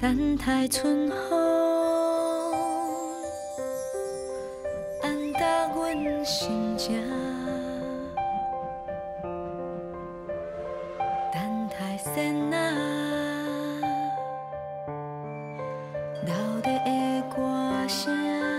等待春风，安搭阮心正，等待仙仔，留在的歌声。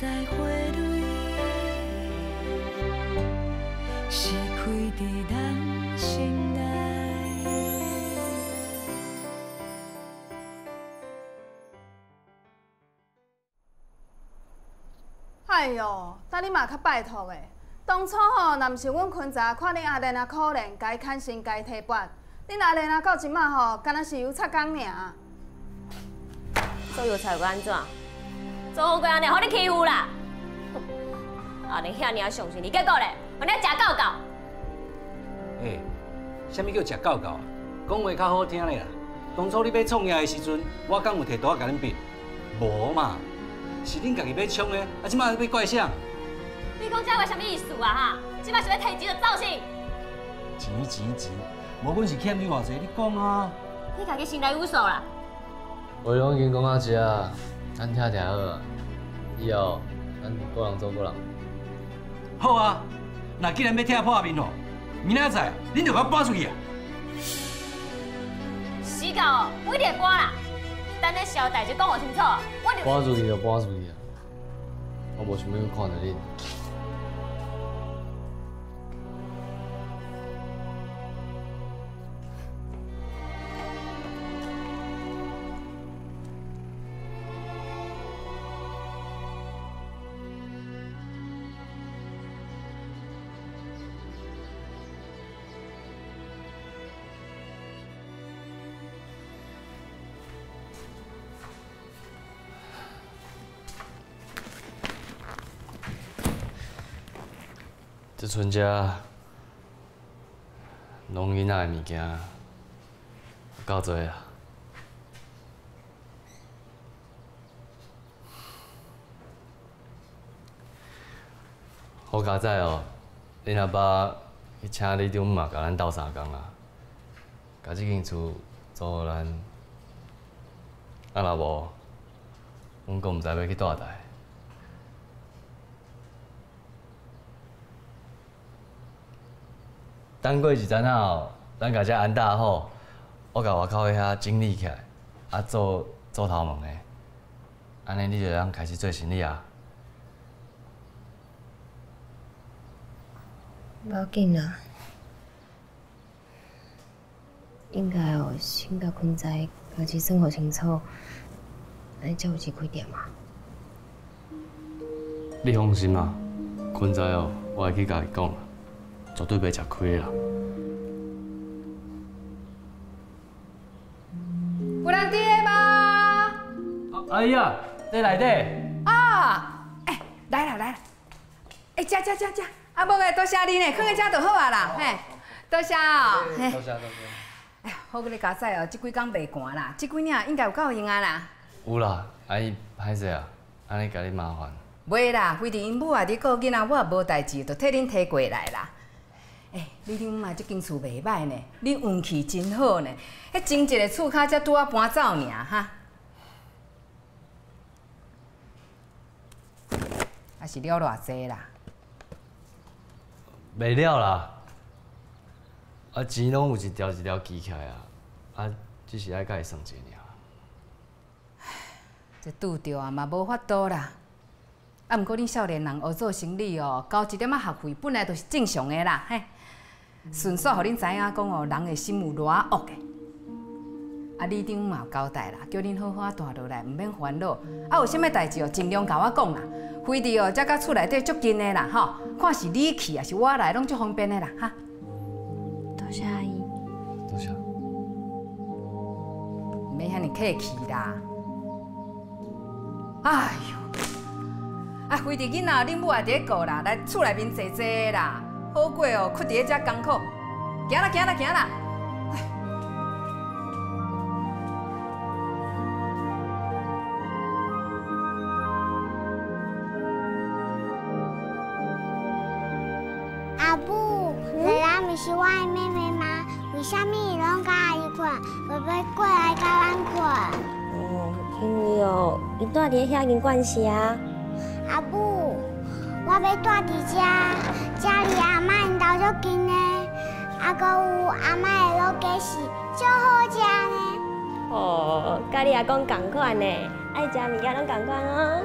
哎呦，等你嘛较拜托的。当初吼，若毋是阮坤查看恁阿莲啊可怜，该牵心该提拔，恁阿莲啊到即马吼，敢若是油擦工尔。做油菜有安怎？做过安尼，互你欺负啦！阿莲遐尔相信你，结果咧，互你食狗狗。哎，什么叫食狗狗啊？讲话较好听咧啦。当初你要创业的时阵，我敢有摕刀甲恁比？无嘛。是恁家己要冲的，啊！即摆要怪谁？你讲这话什么意思啊？哈！即摆是要提钱就造性？钱钱钱！无阮是欠你偌济，你讲啊！你家己心内有数啦。我拢已经讲啊，只啊，咱听听好啊。以后咱各人做各人。好啊！那既然要听破面咯，明仔载恁就给我搬出去啊！死狗，不一定搬啦。等下小代志讲我清楚，我就搬出去就搬出去啊！我无想要看到恁。这村家农囡仔的物件够多啊！好佳哉哦，恁阿爸去请你丈母嘛，甲咱斗相共啊，甲这间厝租互咱，啊若无，阮阁毋知要去倒代。等过一阵后，咱家只安大好，我甲外口迄遐整理起来，啊做做头毛的，安尼你就通开始做生意啊。无要紧啦，应该哦，先甲坤仔家己生活清楚，安尼才有钱开店嘛。你放心啦，坤仔哦，我会去甲伊讲。绝对袂吃亏啦！有人伫吗？哎呀，在内底。啊，哎，来啦来啦，哎，吃吃吃吃，啊，无个多谢你呢，放个遮就好啊啦，嘿，多谢哦，多谢多谢。哎呀，好个你加载哦，这几工袂寒啦，这几领应该有够用啊啦。有啦，阿姨，歹势啊，安尼甲你麻烦。袂啦，非得因母啊，伫顾囡仔，我也无代志，就替恁摕过来啦。诶、你恁妈即间厝袂歹呢，你运气真好呢，迄前一个厝卡才拄啊搬走尔哈。啊是了偌济啦？袂了啦，啊钱拢有一条一条记起来啊，啊只是爱甲伊算钱尔。这拄着啊嘛无法度啦。啊，毋过恁少年人学做生理哦，交一点仔学费本来就是正常的啦，嘿。顺续互恁知影讲哦，人的心有偌恶的。啊，李长嘛有交代啦，叫恁好好啊住落来，毋免烦恼。啊，有啥物代志哦，尽量甲我讲啦。非得哦，才甲厝内底足近的啦，吼，看是你去还是我来，拢足方便的啦，哈。多谢阿姨。多谢。毋免遐尼客气啦。哎哟，啊，非得囡仔恁母也伫咧顾啦，来厝内面坐坐的啦，好过哦，困伫咧遮艰苦。行啦，行啦，行啦。阿母，蕾拉不是我的妹妹吗？为什么伊拢甲阿姨困，袂要过来甲咱困？哦，因为哦，伊住伫遐经关系啊。阿母，我要住伫遮，家里阿妈因兜足近的，啊，搁有阿妈的卤鸡翅，足好食呢。哦，甲你阿公同款呢，爱食物件拢同款哦。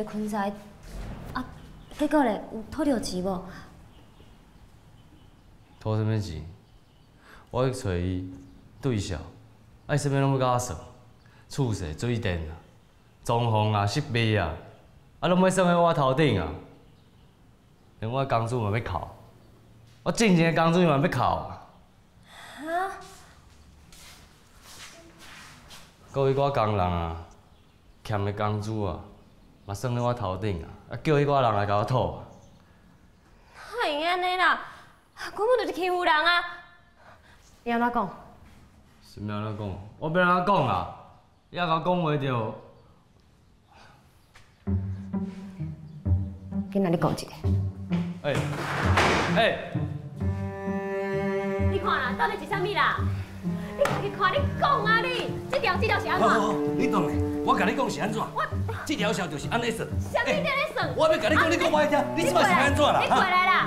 去找坤仔啊？结果咧，有讨着钱无？讨什物钱？我去找伊对象，啊伊啥物拢要甲我算，厝势、水电啊、装潢啊、设备啊，啊拢要算喺我头顶啊。连我工资嘛要扣，我进前的工资嘛要扣啊。哈？各位我工人啊，欠的工资啊，嘛算在我头顶啊，啊叫迄个人来甲我讨啊。哪会安尼啦？根本就是欺负人啊！你安怎讲？什么安怎讲？我要安怎讲啊？你也甲我讲袂着。今仔你讲一个。哎、哎、你看啦，到底是啥物啦？你看，你讲啊你，这条这条是安怎？好，你懂嘞，我跟你讲是安怎？我这条线就是安尼算。什么安尼算？我要跟你讲，你讲我爱听，你即摆是安怎啦？你过来啦！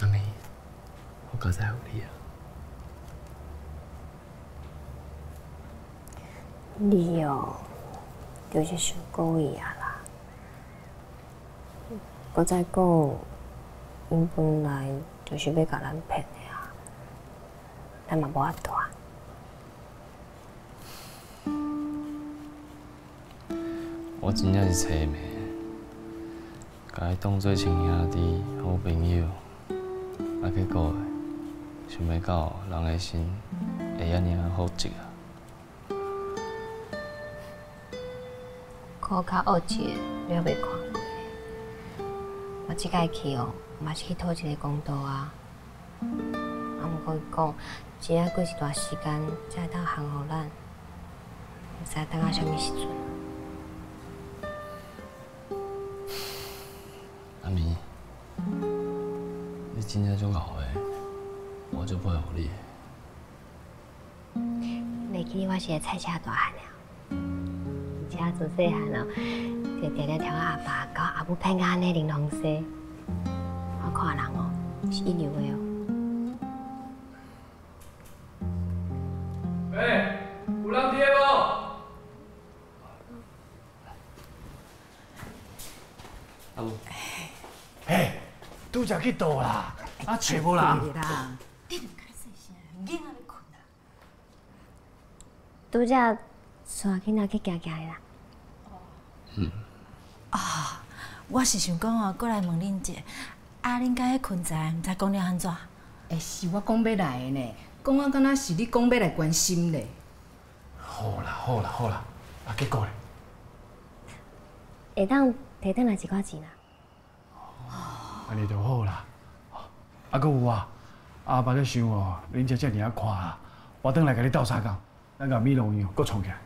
妈咪，我交在乎你啊。你哦，就是想故意啊啦。我再讲，因本来就是要甲咱骗的啊。咱嘛无法度啊。我真正是凄美，甲伊当做亲兄弟、好朋友，啊结果想袂到人的心会安尼啊复杂啊！苦较恶极，你还袂看过？我即次去哦，嘛是去讨一个公道啊。啊，毋过伊讲，只要过一段时间才会当行互咱，毋知等到啥物时阵。阿咪，你真正足好诶，我就不会互你。会记得我是个菜车大汉了，而且自细汉哦，就常常听我阿爸教阿母骗安尼玲珑西。我看人哦，是一流的哦。喂，有人伫无？阿母，嘿，拄则去倒啦，啊找无啦，拄则带囡仔去行行啦。嗯。啊。我是想讲哦，过来问恁者，啊，恁甲迄困在，毋知讲了安怎？哎，是我讲要来的呢，讲啊，敢若是你讲要来关心咧。好啦好啦好啦，啊结果咧，会当摕倒来一寡钱啦。安尼就好啦。啊，搁有啊，阿爸咧想哦，恁遮遮尔啊看啊，我转来甲你斗相共，咱甲美容院搁创起来。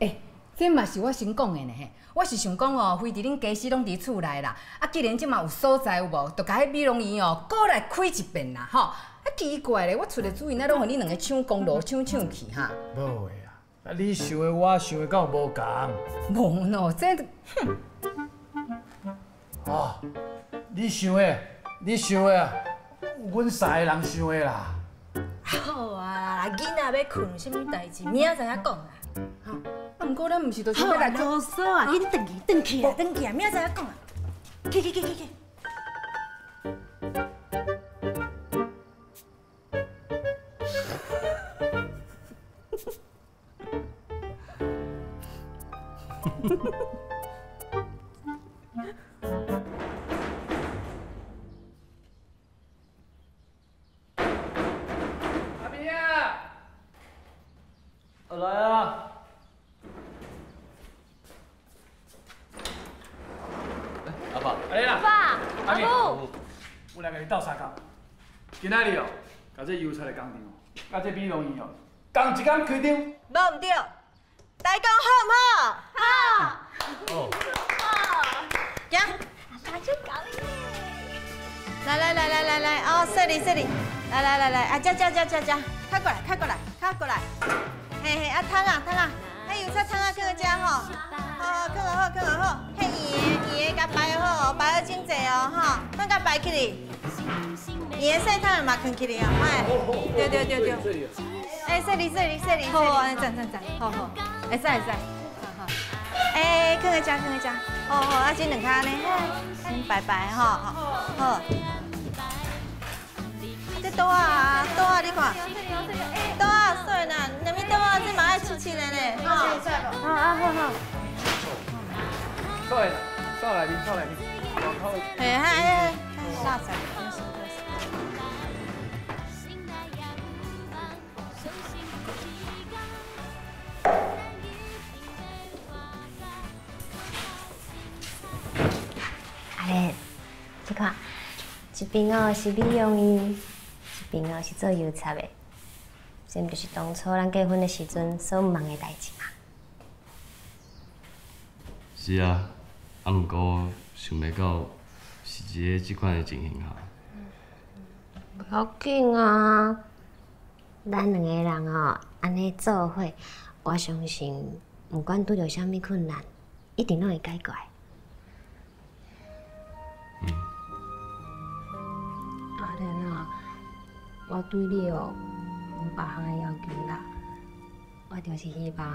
哎，这嘛是我先讲的呢嘿，我是想讲哦，非得恁家私拢伫厝内啦，啊，既然即嘛有所在有无，就甲迄美容院哦，搁来开一遍啦，吼。啊，奇怪咧，我出的主意，那拢互你两个抢公路抢抢去哈。无的啊，啊你想的我想的敢有无共？无喏，这哼，哦，你想的，你想的啊，阮三个人想的啦。好啊，囡仔要困，有啥物代志，明仔载才讲啦。啊，毋过咱毋是就是好啊，要来做数啊，紧转去，转去啊，转去啊，明仔载才讲啊。去去去去去。对对对对，哎，这里这里这里，好，安尼赞赞赞，好好，会使会使，好好，哎，看个遮放个遮，好好，啊，这两骹呢，先拜拜吼，好。这多啊，多啊，你看，多啊，水呐，那边多啊，这嘛爱切切的呢，好。好啊，好好。坐来，坐来面，坐来面。嘿，哎哎，辣菜。阿莲，你看，一边哦是美容院，一边哦是做油漆的，这毋就是当初咱结婚的时阵所毋忘的代志嘛？是啊，啊毋过想袂到是一个即款的情形下。不要紧啊，咱两个人哦，安尼做伙，我相信，毋管拄着啥物困难，一定拢会解决阿莲啊，我对你哦，无别项的要求啦，我就是希望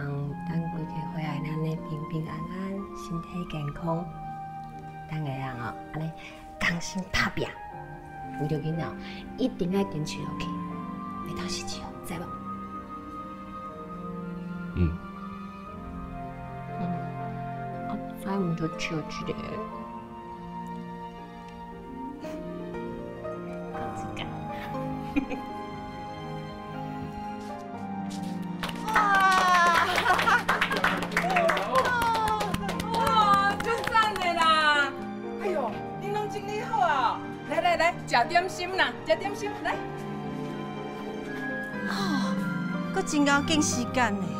咱规家伙仔安尼平平安安，身体健康，咱个人哦，安尼同心打拼。为着囡仔，一定要坚持落去，袂当失志哦。知无？嗯，嗯啊，再毋就笑一个。食点心啦，食点心来。哦，搁真够紧时间呢。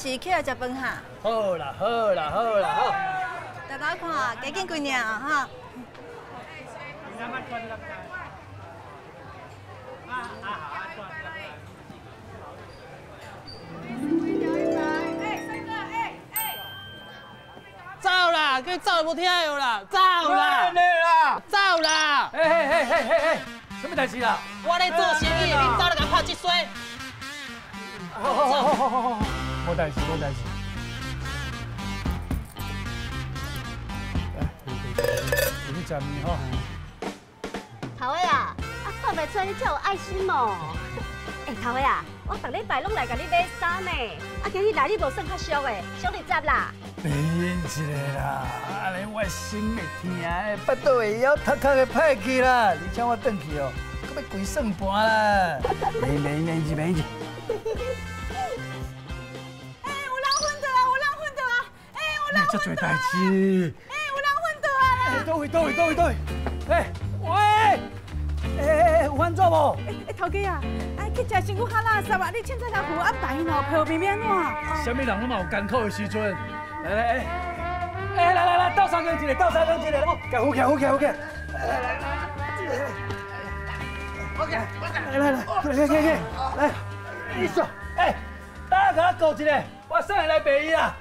时起来食饭哈，好啦好啦好啦好。大家看，加紧几年啊哈。走啦，叫走无听有啦，走啦，啦！走啦！嘿嘿嘿嘿嘿嘿，什么代志啦？我咧做生意，你走来甲拍一衰。好好好好好好好，无代志无代志。来，你去食面吼。头尾啊，啊看袂出来你这有爱心哦。哎，头尾啊，我逐礼拜拢来甲你买衫呢，啊今日来你无算较俗的，小二十啦。免一个啦，安尼我心会疼的，腹肚会枵，头壳会歹去啦。而且我转去哦，搁要跪算盘啦。免免免一免一。人这做代志。哎，有人混倒啊！哎，倒位倒位倒位倒位。哎喂，哎哎哎有安怎无？哎哎，头家啊，哎去食辛苦哈垃圾啊！你凊彩甲付啊白喏，票面面怎？什么人拢嘛有艰苦的时阵。来来哎，哎来来来，倒三更一个，倒三更一个，好，好起来好起来好起来。来来来，好起来，来来来，来来来，来，你说，哎，大家给我顾一下，我送你来陪伊啊。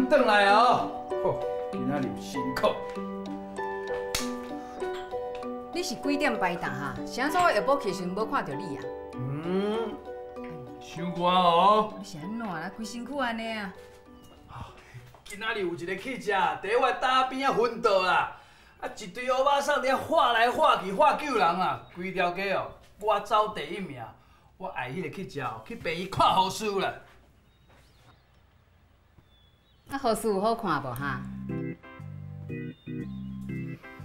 你刚转来哦，哦，今仔日辛苦。你是几点排档啊？啥时候我下晡起时无看到你啊？嗯，想我哦。你是安怎啦？规身躯安尼啊？今仔日有一个乞食，伫我大边啊昏倒啦，啊一堆乌巴桑伫遐晃来晃去，晃救人啊！规条街哦，我走第一名。我爱迄个乞食哦，去陪伊看护士啦。啊，护士有好看无哈？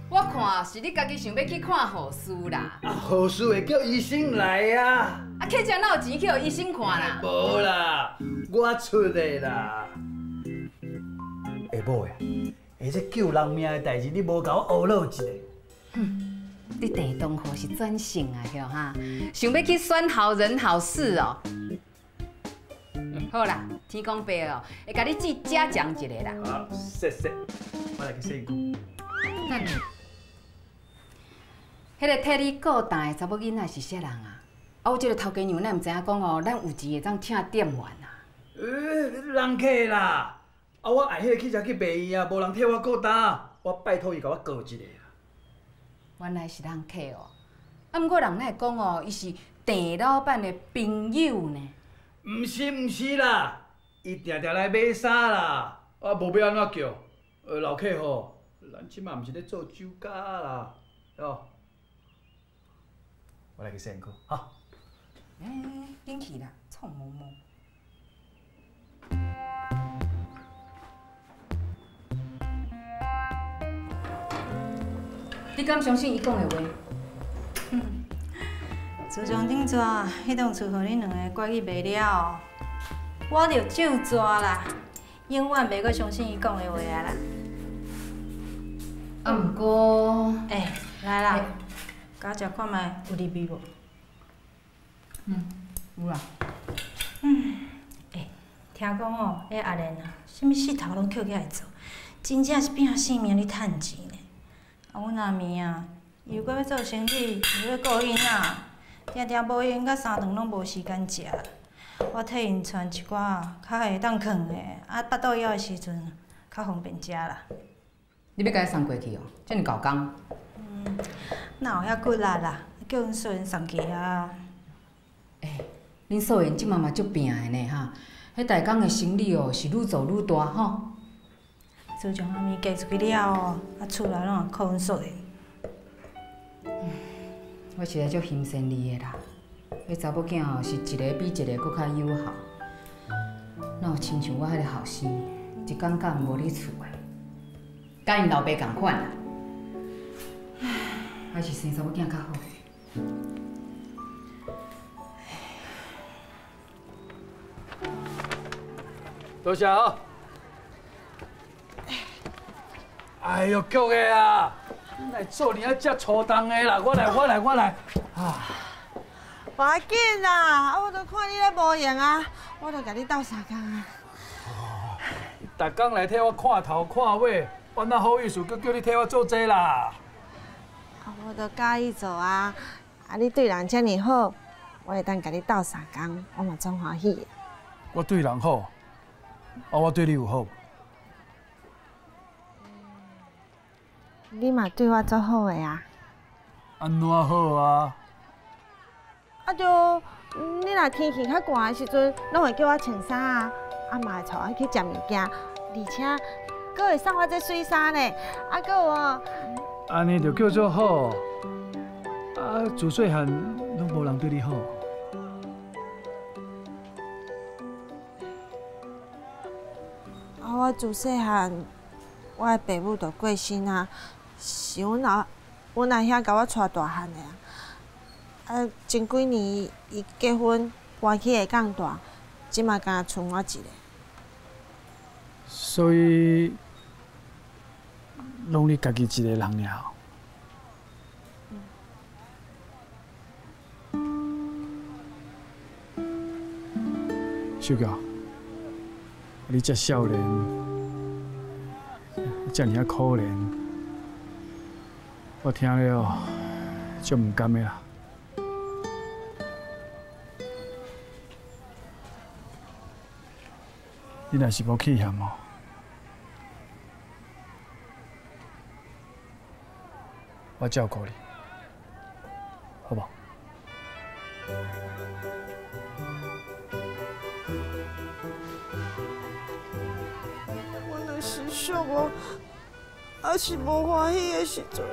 我看是你家己想要去看护士啦。啊，护士会叫医生来啊。啊，客家哪有钱去互医生看啦？无啦，我出的啦。下晡呀，下这救人命的代志，你无甲我学落一下。哼你地东河是转性啊，叫哈？想要去选好人好事哦。好啦，天公伯哦，会甲你记嘉奖一个啦。好，谢谢。我来去洗身躯。那你，迄个替你顾大的查某囡仔是啥人啊？啊，我这个头家娘，咱毋知影讲哦，咱有钱会当请店员啊。呃，人客啦。啊，我爱迄个去才去卖伊啊，无人替我顾大，我拜托伊甲我顾一个啦。原来是人客哦，啊，毋过人会讲哦，伊是郑老板的朋友呢。毋是毋是啦，伊定定来买衫啦，啊，无要安怎叫？呃，老客户，咱即马毋是咧做酒家啦，哦。我来去洗身躯，哈。哎，紧去啦，臭毛毛。你敢相信伊讲的话？自从顶阵迄栋厝互恁两个怪去卖了，我着就抓啦，永远袂阁相信伊讲的话啊啦。啊，毋过，哎，来啦，甲我食看觅有入味无？嗯，有啦。嗯，哎，听讲哦，迄阿莲啊，啥物事头拢捡起来做，真正是拼性命咧趁钱呢。啊，阮阿明啊，伊又搁要做生意，又要顾囡仔，定定无闲，甲三顿拢无时间食。我我替因传一寡较会当囥的，啊，腹肚枵的时阵较方便食啦。你要甲伊送过去哦，遮尔够工。嗯哪有遐骨力啦？叫阮嫂因送去啊。恁素颜即马嘛足拼的呢哈，迄大工的生理哦是愈做愈大吼。自从阿咪嫁出去了哦，啊，厝内拢靠阮嫂因。我实在足欣赏你的啦，迄查某囝哦是一个比一个搁较友好，哪有亲像我迄个后生，一工敢无伫厝的，甲因老爸共款啦。唉，还是生查某囝较好。多谢啊。哎呦，够个啊！来做你啊，遮粗重的啦！我来，我来，我来。啊，无要紧啦，啊，我都看你咧无闲啊，我都甲你斗相共啊。逐工来替我看头看尾，我哪好意思搁叫你替我做这啦？啊，我都介意做啊，啊，你对人遮尔好，我会当甲你斗相共，我嘛真欢喜。我对人好，啊，我对你有好。你嘛对我足好的啊，安怎好啊？啊就你若天气较寒的时阵，拢会叫我穿衫啊，啊嘛会带我去食物件，而且佫会送我这水衫呢，啊佫有哦，安尼就叫做好。啊，自细汉拢无人对你好。啊我自细汉，我的爸母就过身啊，是阮阿阮阿兄甲我带大汉的啊。啊，前几年伊结婚搬去下港大，即马敢剩我一个。所以，拢你家己一个人了。小娇，你这少年，这尔啊可怜，我听了就唔甘的啦。你若是无气嫌哦，我照顾你，好不好？我若是想哦，还是无欢喜的时阵，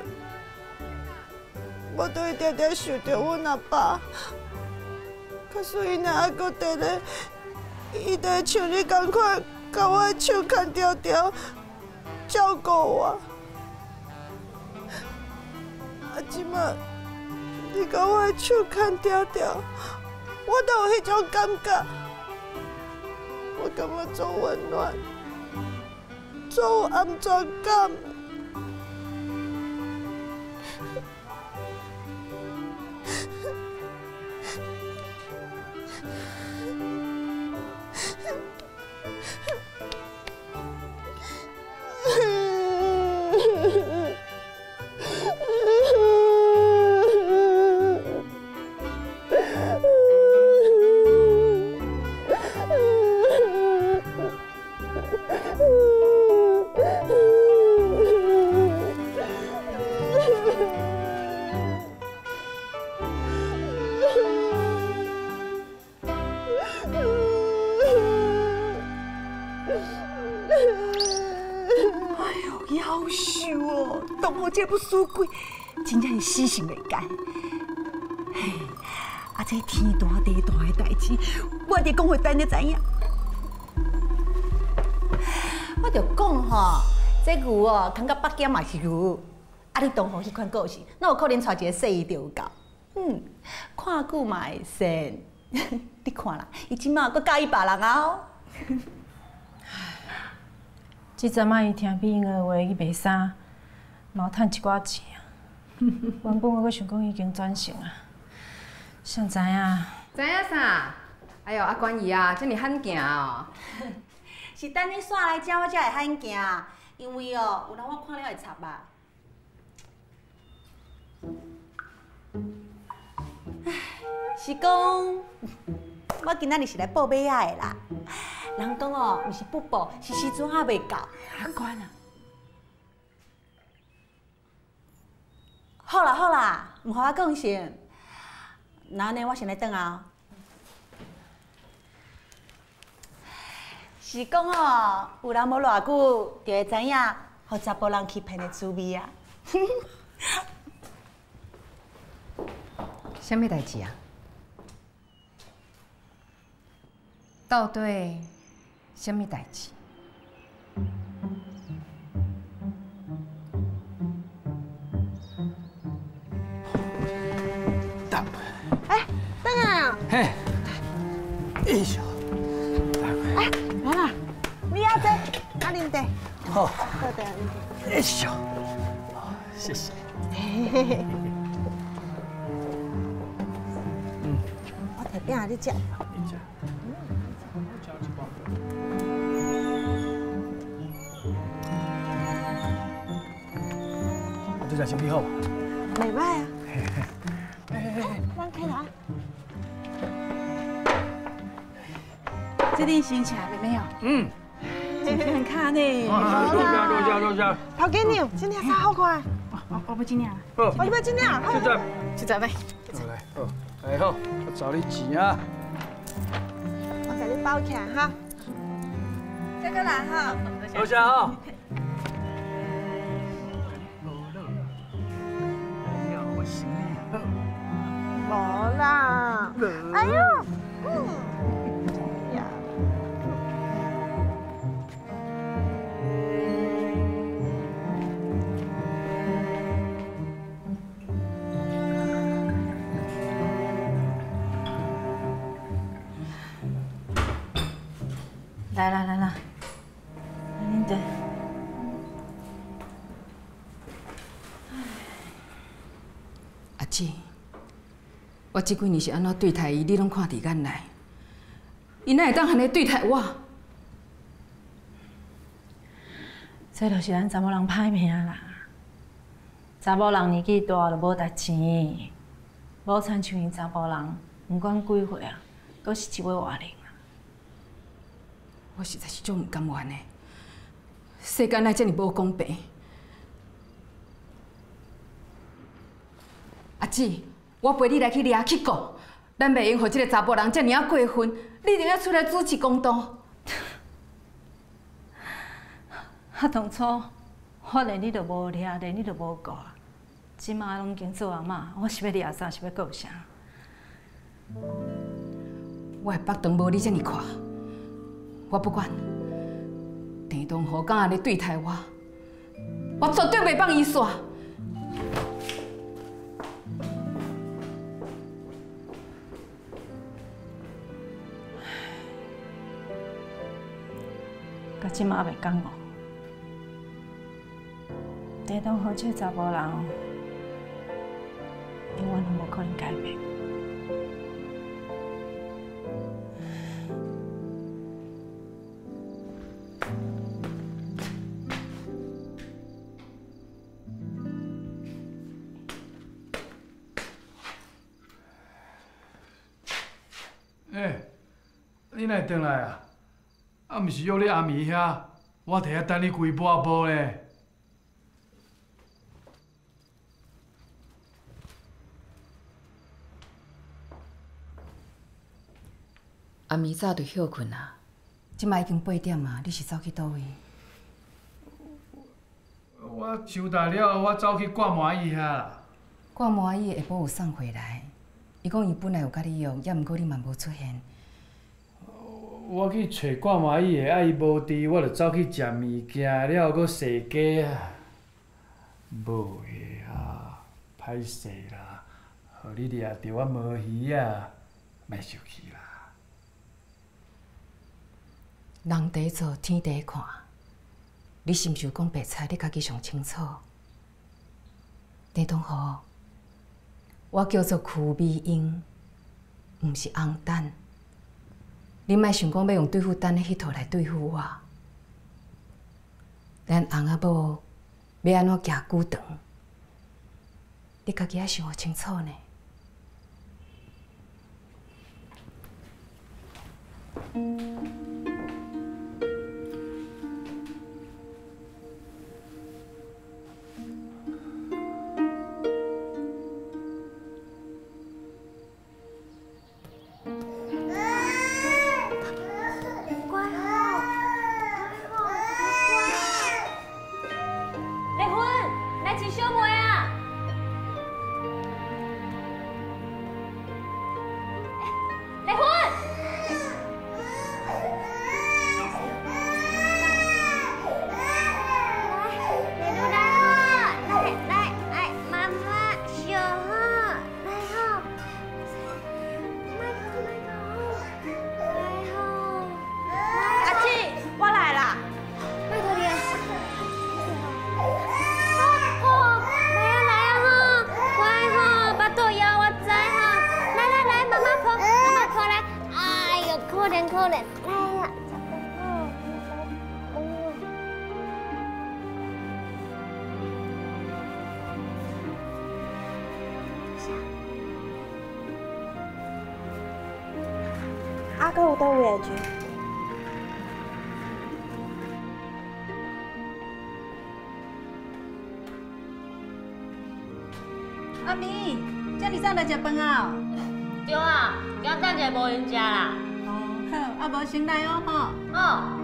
我都会常常想着阮阿爸。可是伊若还搁伫咧，伊就会像你共款，甲我手牵条条，照顾我。啊，即马你甲我手牵条条，我都有迄种感觉，我感觉足温暖。做有安全感。夭寿哦，当我这不输鬼，真正是死性袂改。嘿，啊，这天大地大的代志，我得讲互等你知影。我着讲吼，这牛哦，扛到北京嘛是牛，啊，你东方迄款个性，哪有可能带一个细伊就有够？嗯，看久嘛会生。你看啦，伊即马佫介意别人啊哦。即阵仔伊听比因的话去卖衫，嘛有趁一寡钱啊。原本我阁想讲已经转型啊，谁知影？知影啥？哎呦，阿关姨啊，遮尔罕行哦。是等你煞来遮，我才会罕行，因为哦，有人我看了会插吧。唉，是讲我今仔日是来报马仔的啦。人讲哦，毋是不报，是时阵还未到。阿，关啊！好啦好啦，毋互我讲先。那安尼我先来等啊。是讲哦，有人无偌久就会知影，互查甫人欺骗的滋味啊。什么代志啊？到底什么代志？等，哎，等啊！嘿，哎呦，哎，来啦，你阿姐，阿玲姐，好，好的，哎呦，谢谢。我特别爱你吃。这才身体好。袂歹啊。咱起来。这点心情有没有？嗯。今天很看呢。多谢多谢多谢。头家娘，今天啥好看？我我不今年。哦，你要今天？现在。现在来。来，好，来好，我找你钱啊。我给你包起来哈。这个来哈。多谢哈。来来来来，来恁坐。阿姊，我这几年是安怎对待伊，你拢看伫眼内。伊哪会当安尼对待我？这就是咱查某人歹命啦。查某人年纪大就无值钱，无亲像伊查甫人，毋管几岁啊，都是一尾活灵啊。我实在是足毋甘愿的。世间来遮尔无公平？阿姊，我陪你来去掠去告，咱袂用，互这个查甫人遮尔啊过分，你一定要出来主持公道。啊，当初我连你都无掠，连你都无顾，即马拢经做阿嬷，我是要掠啥，是要告啥？我的腹肠无你遮尔宽，我不管。田东河敢安尼对待我，我绝对袂放伊煞。到即马也袂讲哦。地东河这查甫人，永远都无可能改变。你哪会转来啊？啊，毋是约你暗暝遐，我伫遐等你规半晡咧。暗暝早就休困啊，即摆已经八点啊，你是走去倒位？我收大了，我走去挂满伊遐啦。挂满伊下晡有送回来，伊讲伊本来有甲你约，也毋过你嘛无出现。我去找挂满伊的，啊伊无伫，我就走去食物件，了后搁洗家啊。无的啊，歹势啦，互你掠着我无鱼啊，莫生气啦。人地做，天地看。你是毋是有讲白菜？你家己上清楚。田东河，我叫做曲美英，毋是红蛋。你莫想讲要用对付丹的迄套来对付我。咱翁仔某要安怎行久长？你家己还想清楚呢。无闲食啦。哦，好，啊无先来哦吼。哦。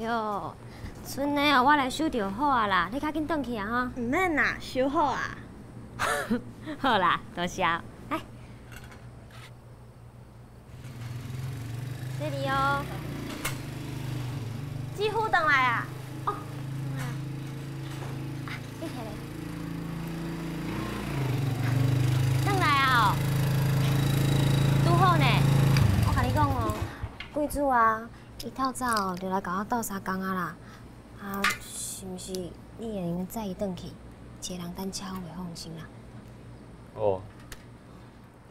哎呦，剩的哦，我来收就好啊啦，你赶紧转去啊哈。唔免啦，收好啊。好啦，多谢。来，这里哦。几乎等来啊。哦，等来啊。啊，你摕来。等来啊哦。拄好呢，我甲你讲哦，贵主啊，伊透早就来甲我斗相共啊啦。啊，是毋是你会用载伊转去？一个人等车我袂放心啦。哦，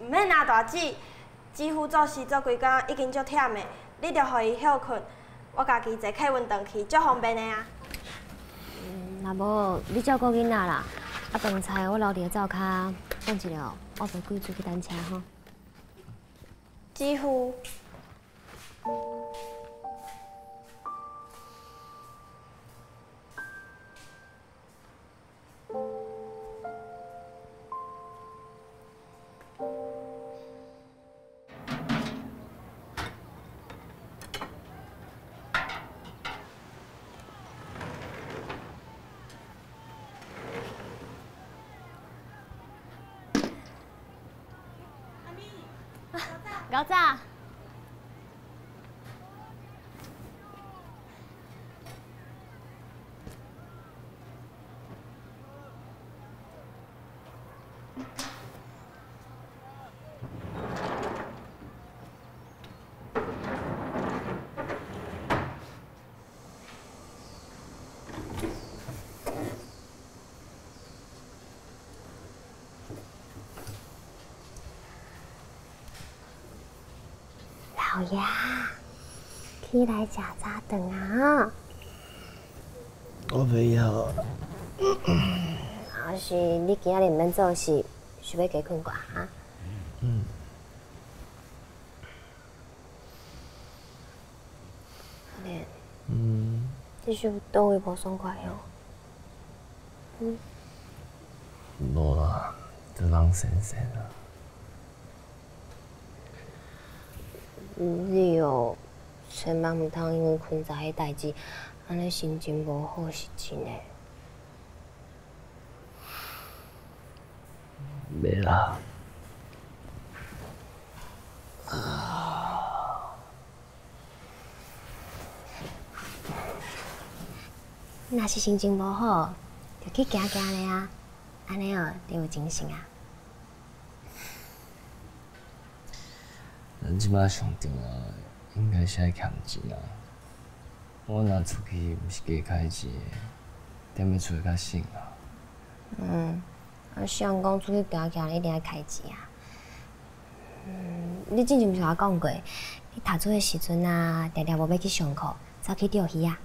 唔免啦，大姐，几乎做事做规工已经足忝的，你着互伊休困，我家己坐客运转去，足方便的啊。嗯，若无你照顾囡仔啦，啊饭菜我留伫个灶骹放一下，我陪贵主去等车吼。几乎。搞早。老爷，起来食早顿啊！我不要。还是你今仔日毋免做事，想要加困觉哈？嗯。你嗯，你是有倒位无爽快哦？嗯，无啦，就人神神啊。你哦，千万毋通因为困早迄代志，安尼心情无好是真诶。袂啦。若是心情无好，就去行行咧啊，安尼哦，就有精神啊。咱即摆上重要，实在欠钱啊！我若出去毋是加开钱的，点要厝较省啊！嗯，啊，想讲出去行行，一定爱开钱啊。嗯，你之前毋是甲我讲过，你读书诶时阵啊，常常无要去上课，走去钓鱼啊。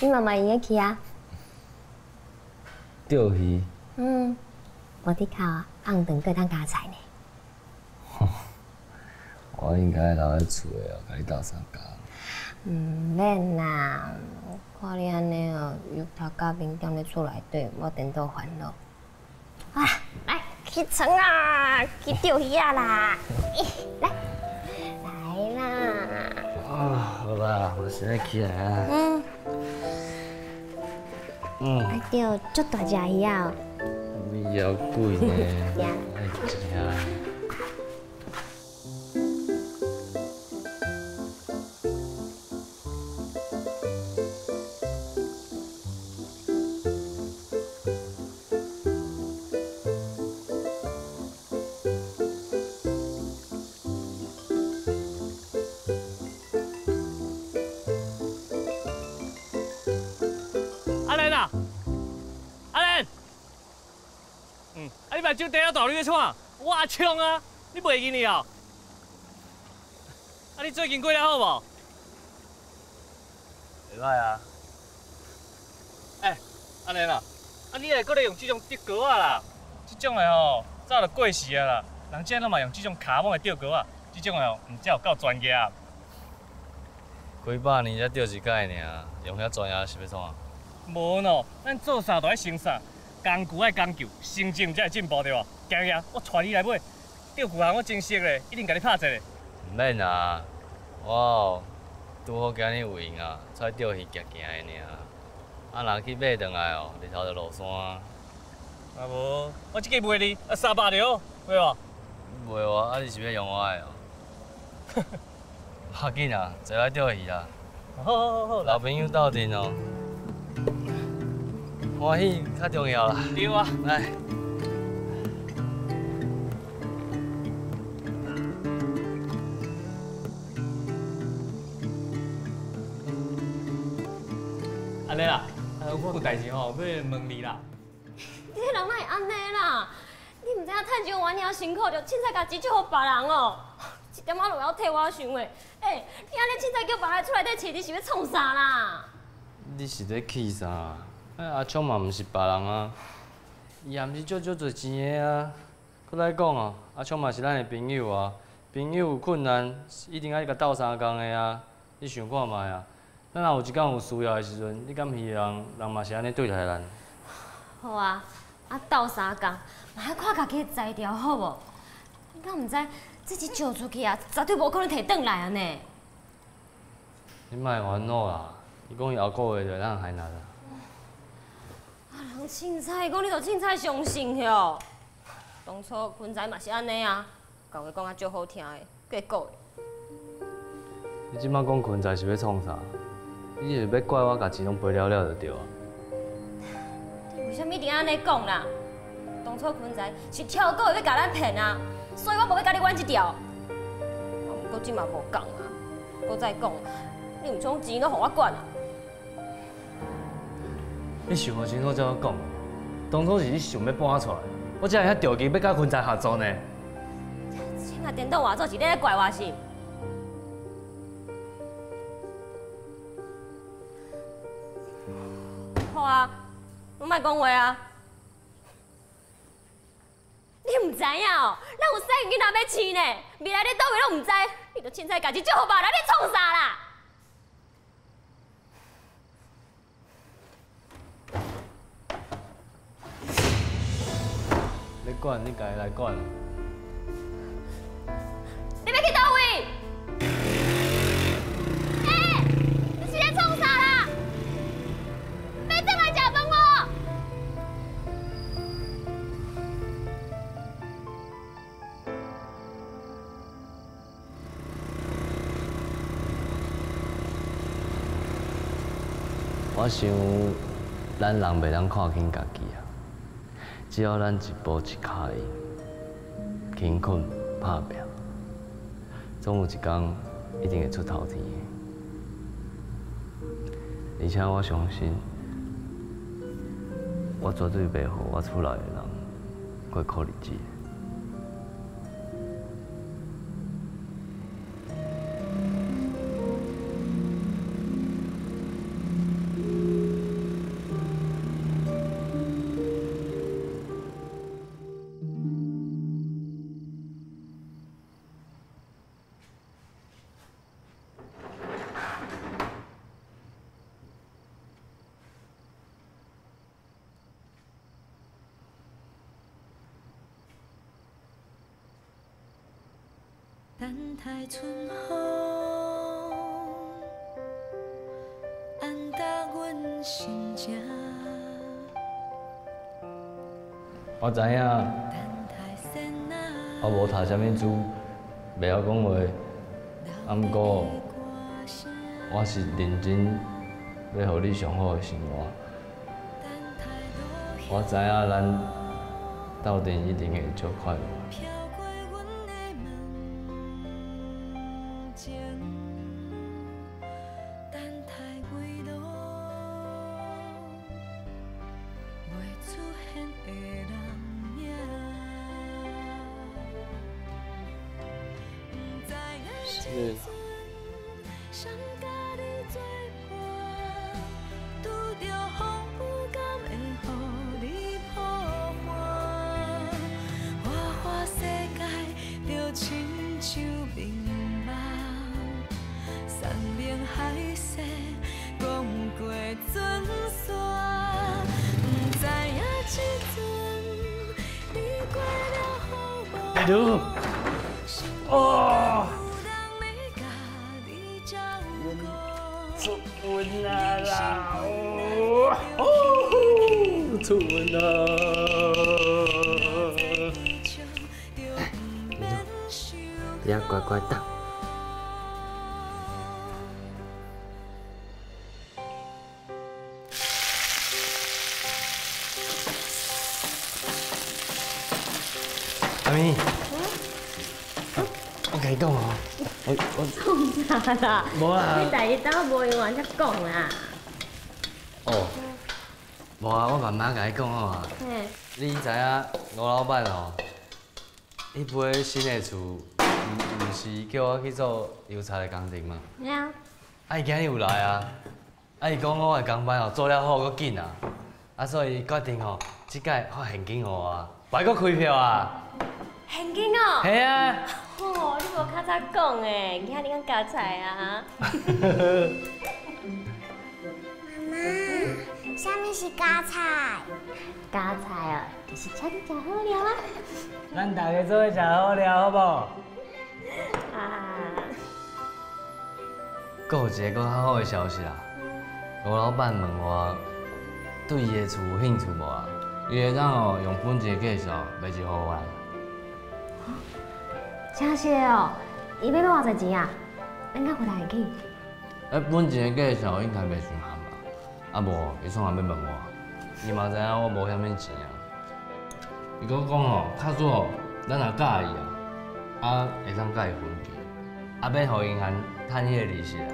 你妈妈会用去啊？钓鱼？嗯，无伫靠红肠过当加菜呢。我应该留喺厝诶哦，甲你斗相共。毋免啦，看你安尼哦，又读到明点咧厝内底，我颠倒烦恼。啊，来起床啊，去钓鱼啊啦！来，来啦！啊，好啦，我现在起来啊。嗯，嗯，啊钓足大只鱼啊！你要贵呢，呀爱食。嗯，啊你把酒倒到你咧创，我冲啊，你袂记你哦？啊你最近过得好无？袂歹啊。哎，安尼啦，啊你会搁咧用这种钓钩啊啦？这种的吼，早就过时啊啦。人现在拢嘛用这种卡网的钓钩啊，这种的哦，毋才有够专业啊。几百年才钓一届尔，用遐专业是要创？无喏，咱做啥都爱成啥，工具爱讲究，成绩才会进步对无？行行，我带你来买，钓具行我真熟嘞，一定甲你拍一个。毋免啊，我哦拄好今日有闲啊，出来钓鱼行行的尔。啊，若去买转来哦，日头就落山。啊无，我即个卖你啊三百条，卖无？卖我，啊你是要用我的哦？要紧啊，坐来钓鱼啊。好好好好，老朋友斗阵哦。欢喜较重要啦。对啊，来。安尼啦，呃，我有代志吼，要问你啦。你这人哪会安尼啦？你毋知影趁钱玩了辛苦，就凊彩家己借互别人哦。一点仔都要替我想诶。哎，你安尼凊彩叫别人出来底找，你是要创啥啦？你是咧气啥？哎，阿聪嘛毋是别人啊，伊也毋是借足侪钱的啊。搁来讲哦，阿聪嘛是咱的朋友啊，朋友有困难一定爱甲斗相共的啊。你想看觅啊，咱若有一工有需要的时阵，你敢希望人嘛是安尼对待咱？好啊，啊斗相共，嘛爱看家己的才调好无？你敢毋知自己借出去啊，绝对无可能摕转来啊呢？你莫烦恼啦，伊讲伊后个月就咱海南啦。啊，人凊彩讲，你就凊彩相信哟。当初坤仔嘛是安尼啊，教话讲啊足好听的，结果你即摆讲坤仔是要创啥？你是要怪我，甲钱拢赔了了就对啊。你为什么一定安尼讲啦？当初坤仔是跳狗要甲咱骗啊，所以我无要甲你玩一条。啊，毋过即嘛无讲啊，搁再讲，你毋将钱都互我管啊？你想好清楚才好讲。当初是你想要搬出来，我才会遐着急要甲坤仔合作呢。这若颠倒话做是你咧怪我是？好啊，我莫讲话啊！你毋知影哦，咱有三个囡仔要饲呢，未来你倒位拢毋知，你都凊彩家己借互别人，你创啥啦？你管你家己来管。你要去倒位？哎、你是咧创啥啦？别再来食饭哦！我想，咱人袂当看清家己啊，只要咱一步一脚印，勤困打拼，总有一天一定会出头天的。而且我相信，我绝对袂让我厝内的人过苦日子。等待春风，安踏阮心情。我知影，我无读啥物书，袂晓讲话，啊，毋过我是认真要互你上好的生活。我知影咱斗阵一定会足快乐。出温啦啦，哦，出温啦。你要乖乖的。阿咪，我甲你讲哦，我我讲啥啦？无啊你大日等我无用完才讲啦。哦，无啊，我慢慢甲你讲好啊。嘿，你知影吴老板哦，伊买新的厝，毋毋是叫我去做邮差的工程吗？咩啊？啊，伊今日有来啊！啊，伊讲我的工班哦做了好，搁紧啊！啊，所以决定哦，即届发现金我啊，还搁开票啊！现金哦。系啊。哦，你无较早讲诶，今仔日敢加菜啊？妈妈，啥物是加菜？加菜哦，就是请你食好料啊。咱大家做伙食好料，好无？啊，搁有一个搁较好的消息啦，吴老板问我对伊的厝有兴趣无啊？伊会当哦用本钱介绍卖一户我啦。真是的哦，伊要要偌济钱啊？咱甲回来会去。啊，本钱的介绍应该袂伤含吧？啊无，伊创也要问我，伊嘛知影我无啥物钱啊。伊搁讲吼，较早咱也介意啊，啊会当甲伊分期，啊要互银行趁迄个利息啊。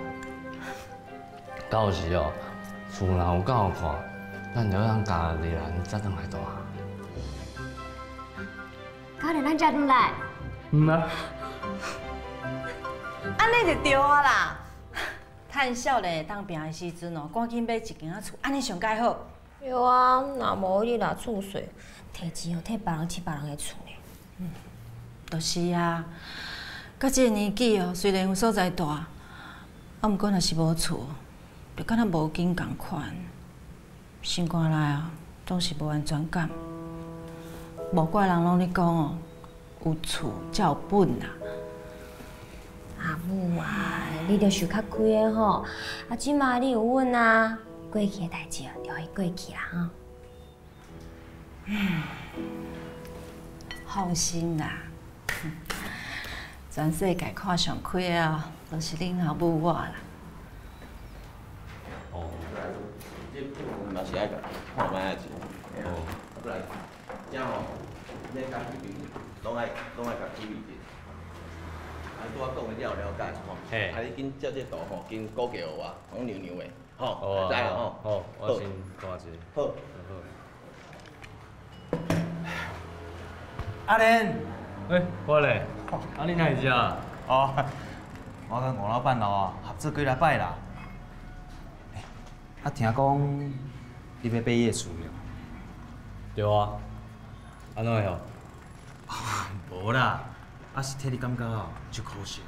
到时哦，厝若有够好看，咱就当家己人才当来住。可能咱才转来。嗯啊。安尼就对啊啦！趁少年当兵的时阵哦，赶紧买一间仔厝，安尼上介好。对啊，若无你若厝税，摕钱哦，替别人饲别人的厝呢。就是啊，到这个年纪哦，虽然有所在大，啊，毋过若是无厝，就敢若无紧共款，心肝内啊，总是无安全感。无怪人拢咧讲哦，有厝才有本啊。阿母啊，你着想较开的吼，啊，即马你有稳啊，过去的代志哦，就会过去啦吼。放心啦，全世界看上开的哦，都是恁阿母我啦。哦，是爱甲看卖下钱，哦，不然这样哦，你甲起面，拢爱拢爱甲起面者。啊，拄我讲的你有了解吼？嘿啊，你紧照这图吼，紧估计互我，讲娘娘的，吼，知哦吼？好，我先看一。好。阿莲，哎，我咧，阿你哪会遮？哦，我甲吴老板哦合作几礼拜啦。欸啊，听讲你要买夜厝了？对啊，安怎会哦？无啦，啊是替你感觉哦，就可惜。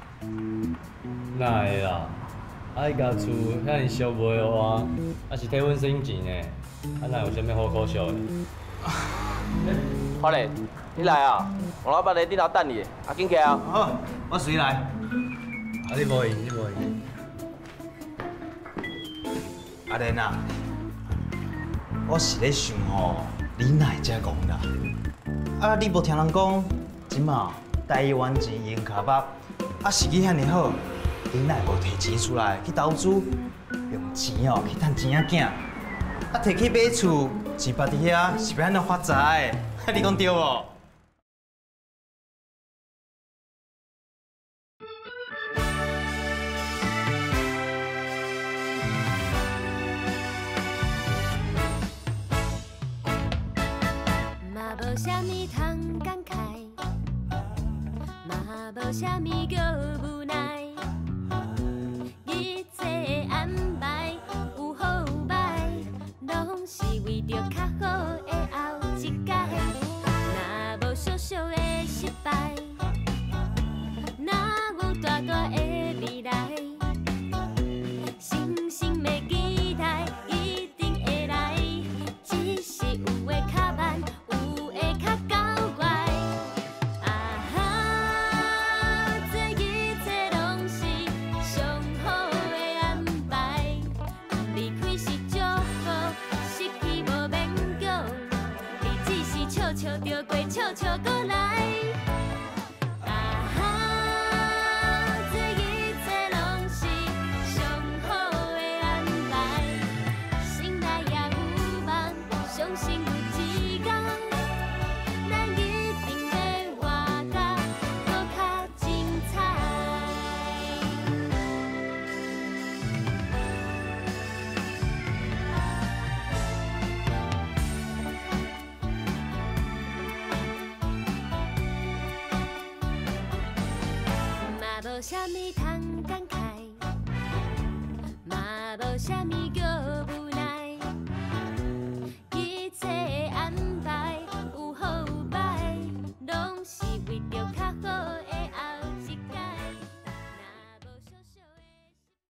哪会啦？啊，伊家厝遐尼俗卖互我，啊是替阮省钱呢，啊哪有啥物好可惜的？花嘞，你来啊！王老板在顶头等你，啊，紧起啊！好，我随来。啊你无闲，你无闲。阿莲啊，我是咧想吼，你哪会遮讲啦？啊，你无听人讲，即马台湾钱用卡巴，啊时机遐尼好，你奈无提钱出来去投资，用钱哦去趁钱仔囝，啊摕去买厝，是别伫遐是要安怎发财？你讲对无？无啥物通感慨，嘛无啥物叫无过，嘛无啥物通